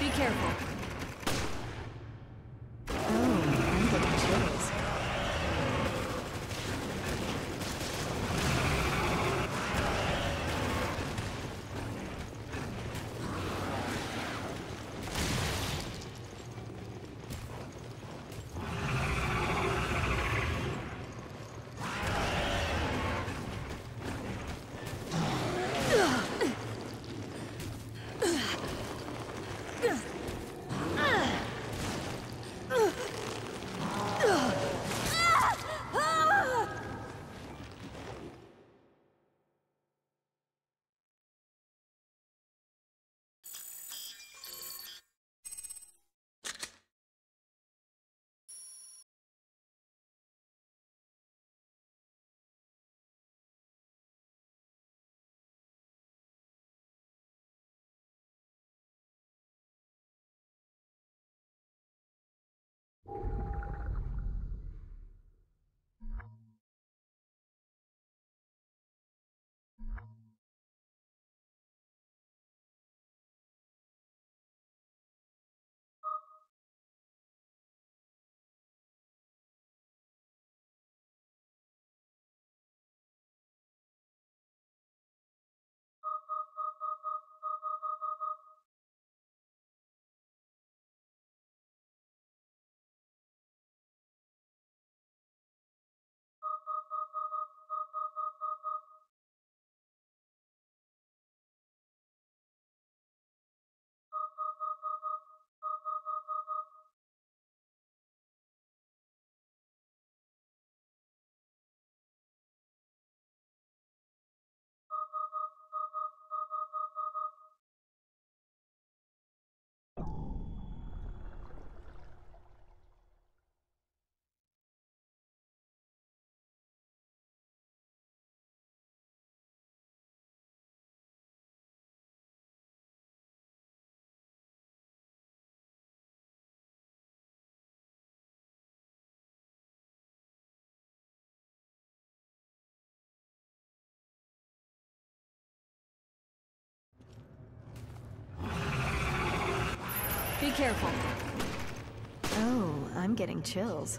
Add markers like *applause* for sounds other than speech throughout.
Be careful. Careful. Oh, I'm getting chills.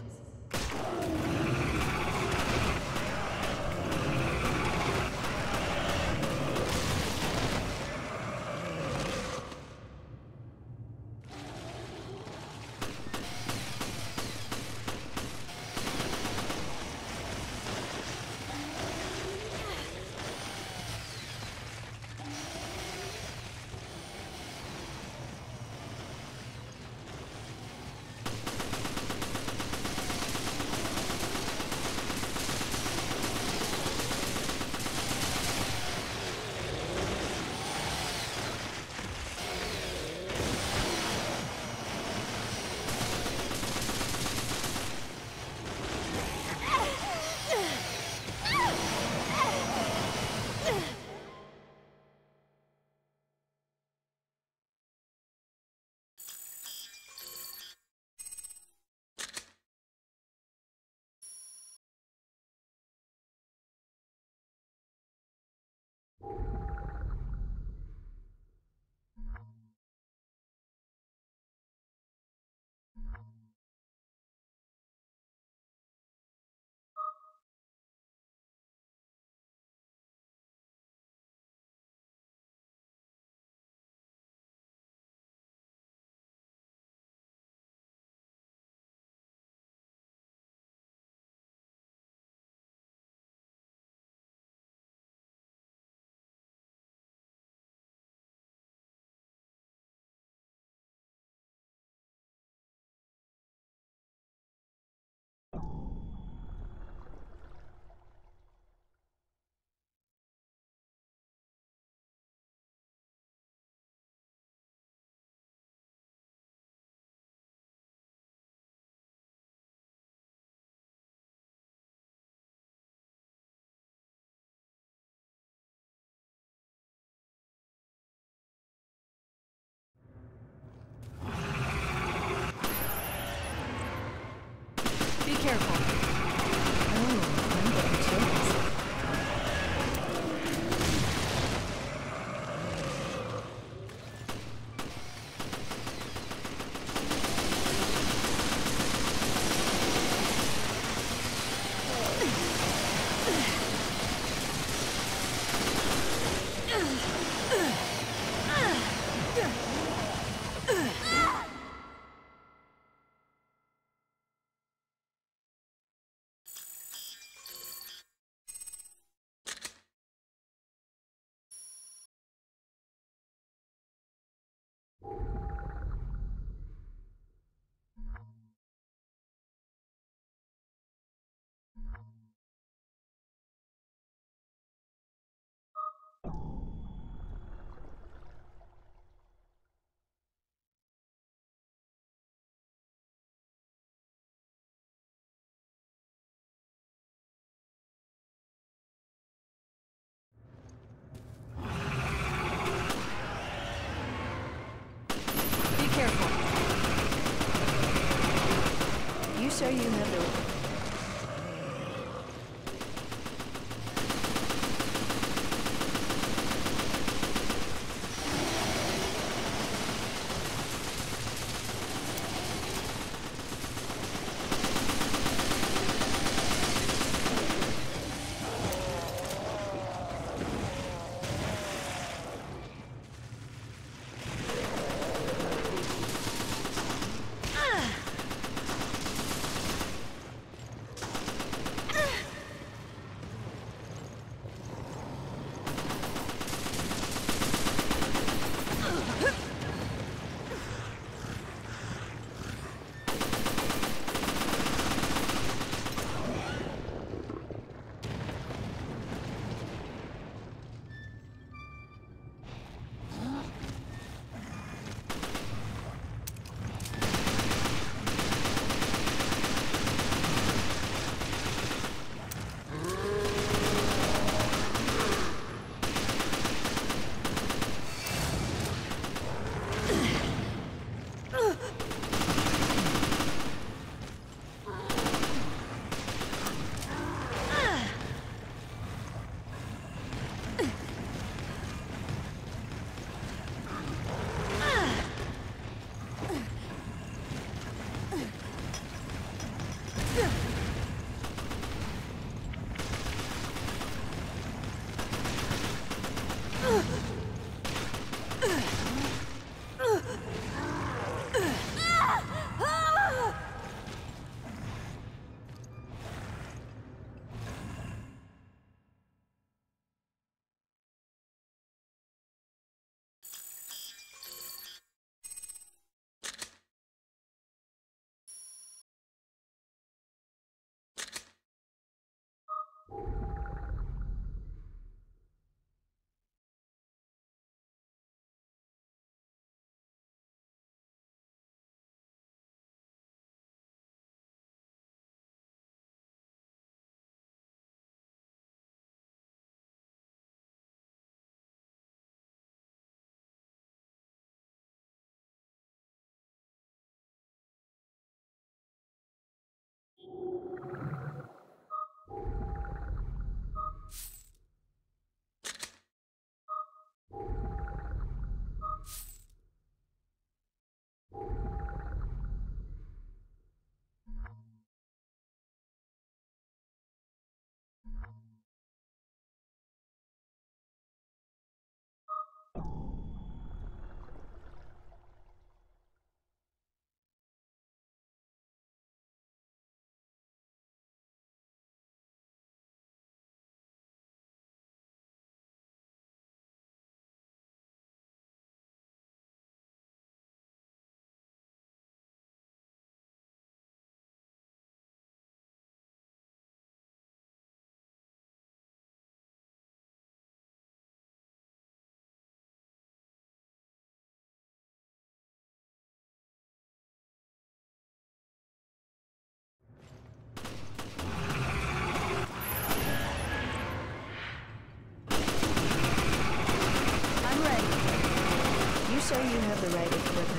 Sure you have the... I'm ready. You have the right equipment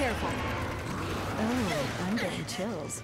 careful. Oh, I'm getting chills.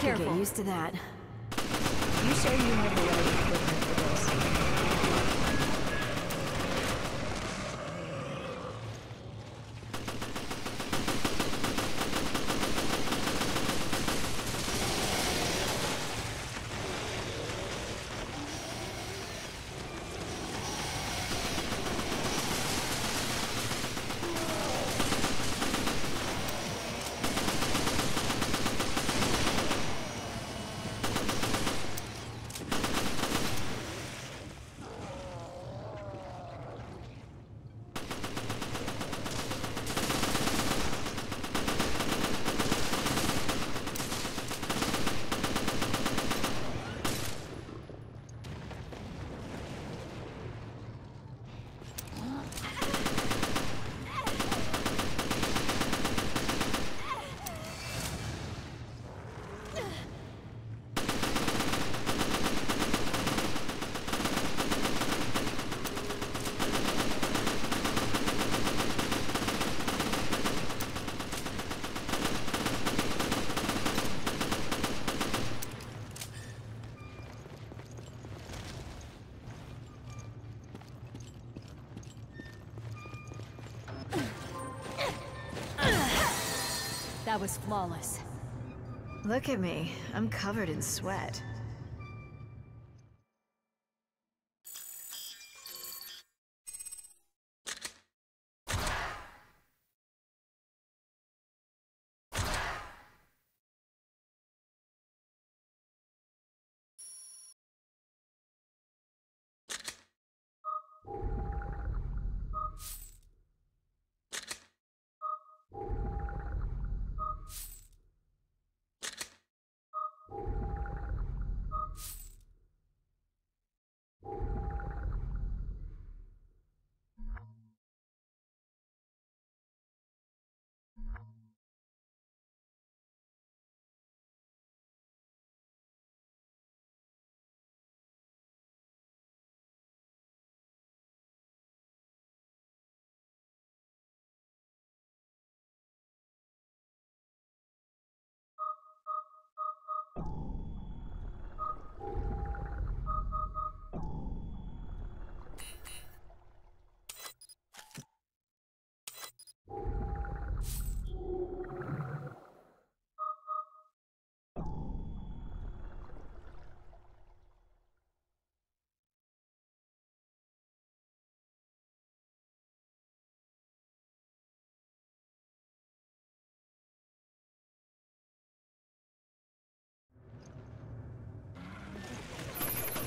Be I careful. get used to that. You sure you have the right equipment for this? That was flawless. Look at me. I'm covered in sweat.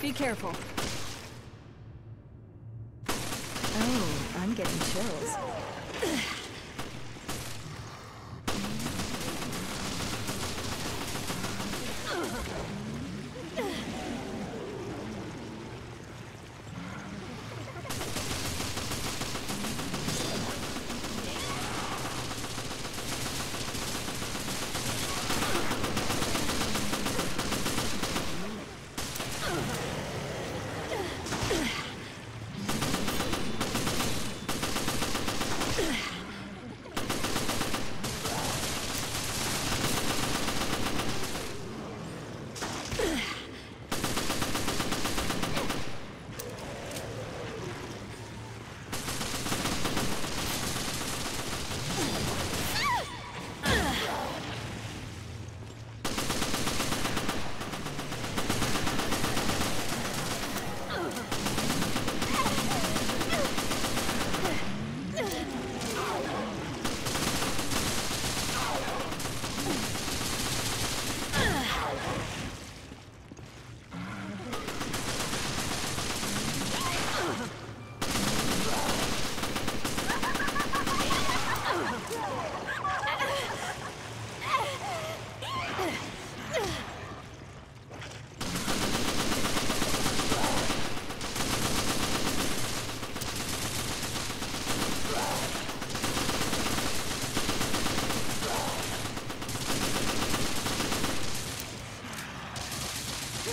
Be careful. Oh, I'm getting chills. Ugh. *laughs*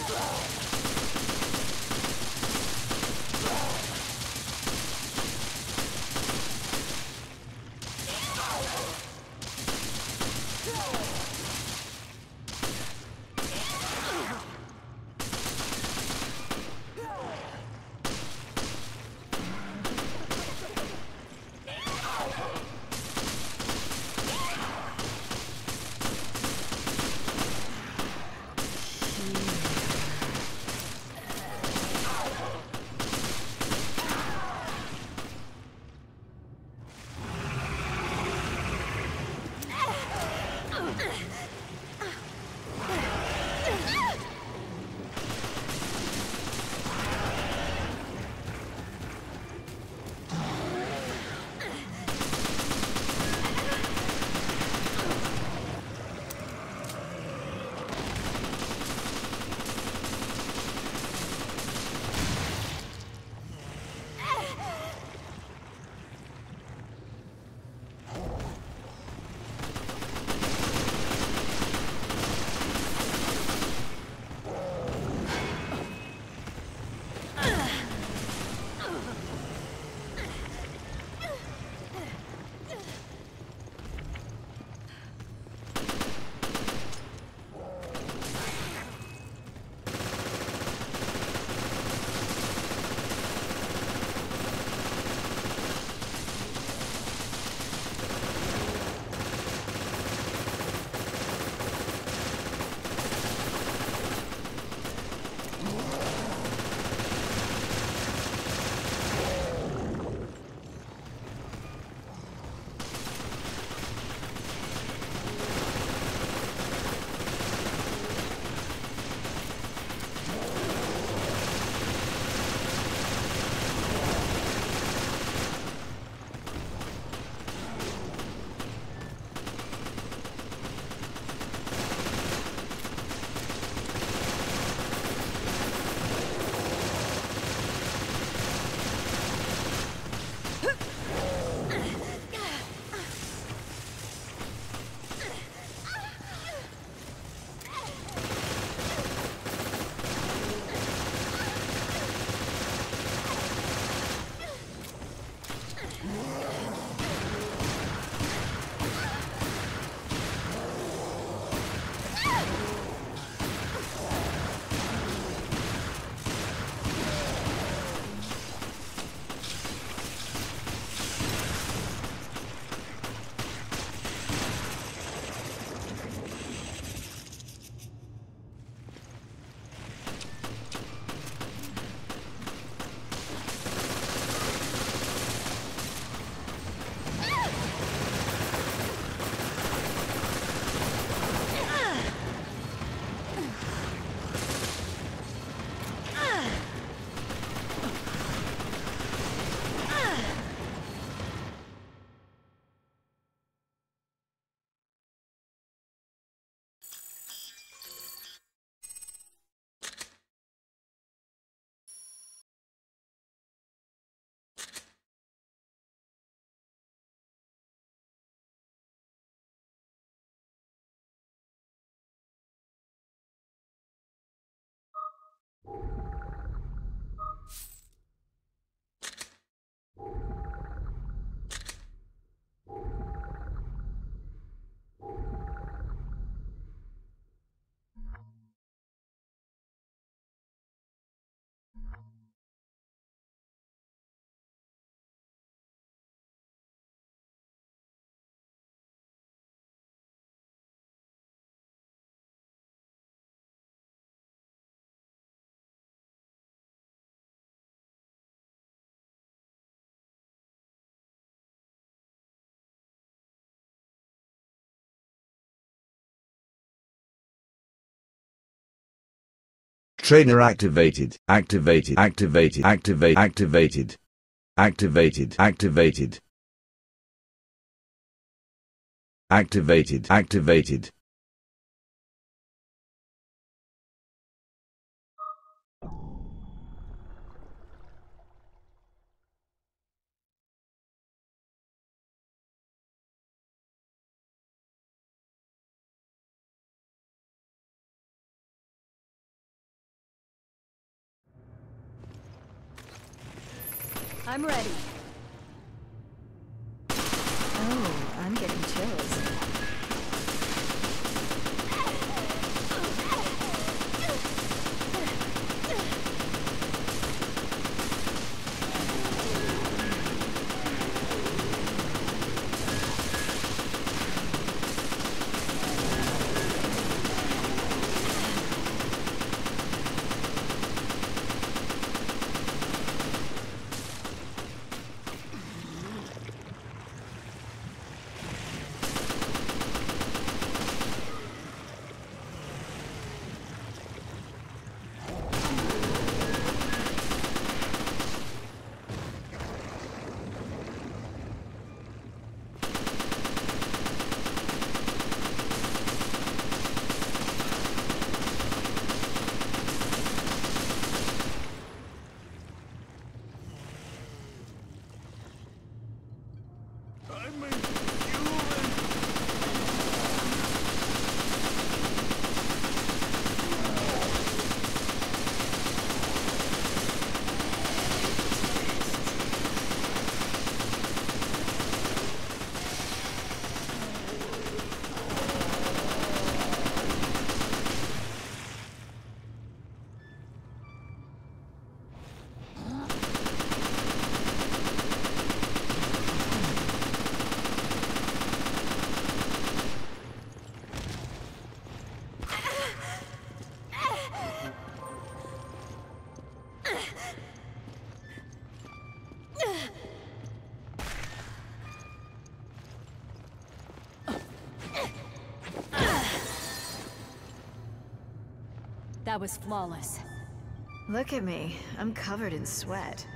Let's go! Trainer activated. Activated. Activated. Activate. Activated. Activated. Activated. Activated. Activated. I'm ready. Oh, I'm getting chills. That was flawless. Look at me. I'm covered in sweat.